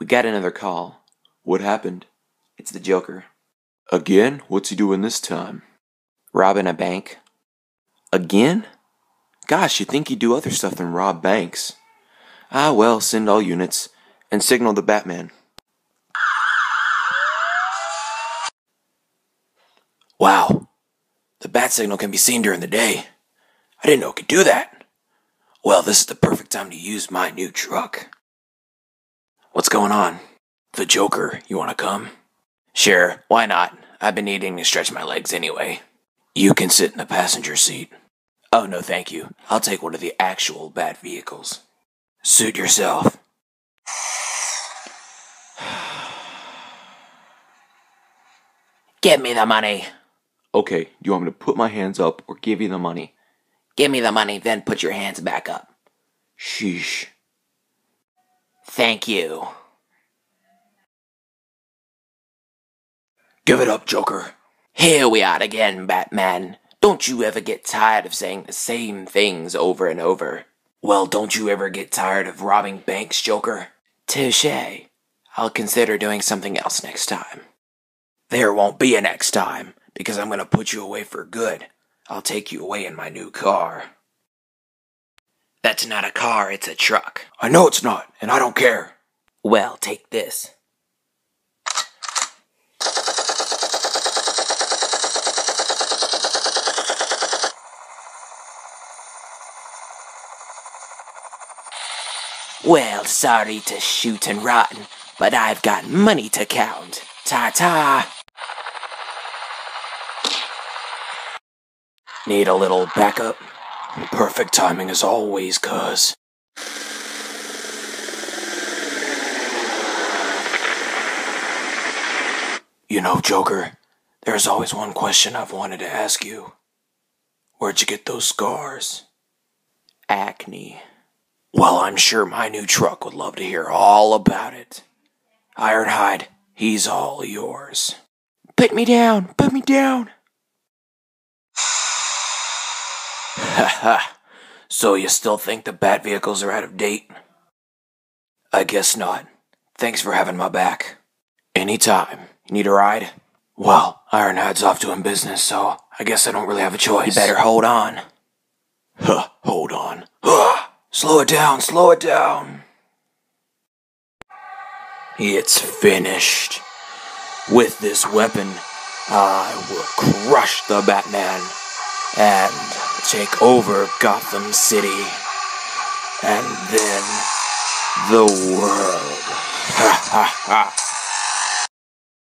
We got another call. What happened? It's the Joker. Again? What's he doing this time? Robbing a bank. Again? Gosh, you'd think he'd do other stuff than rob banks. Ah, well, send all units and signal the Batman. Wow. The bat signal can be seen during the day. I didn't know it could do that. Well, this is the perfect time to use my new truck. What's going on? The Joker, you want to come? Sure, why not? I've been needing to stretch my legs anyway. You can sit in the passenger seat. Oh, no, thank you. I'll take one of the actual bat vehicles. Suit yourself. Give me the money. Okay, do you want me to put my hands up or give you the money? Give me the money, then put your hands back up. Sheesh. Thank you. Give it up, Joker. Here we are again, Batman. Don't you ever get tired of saying the same things over and over? Well, don't you ever get tired of robbing banks, Joker? Touche. I'll consider doing something else next time. There won't be a next time, because I'm gonna put you away for good. I'll take you away in my new car. That's not a car, it's a truck. I know it's not, and I don't care. Well, take this. Well, sorry to shoot and rotten, but I've got money to count. Ta ta! Need a little backup? Perfect timing as always, cuz. You know, Joker, there's always one question I've wanted to ask you. Where'd you get those scars? Acne. Well, I'm sure my new truck would love to hear all about it. Ironhide, he's all yours. Put me down, put me down. Haha. so you still think the bat vehicles are out of date? I guess not. Thanks for having my back. Anytime. You need a ride? Well, Ironhide's off doing business, so I guess I don't really have a choice. You better hold on. Huh, hold on. Huh. Slow it down, slow it down. It's finished. With this weapon, I will crush the Batman and take over Gotham City. And then the world. Ha ha ha.